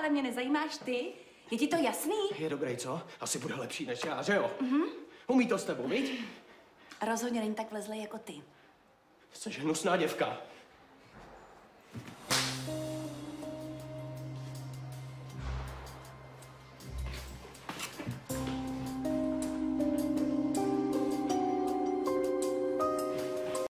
ale mě nezajímáš ty. Je ti to jasný? Je dobrý, co? Asi bude lepší než já, že jo? Mhm. Umí to s tebou, viď? Rozhodně není tak vlezlej jako ty. Jsi hnusná děvka.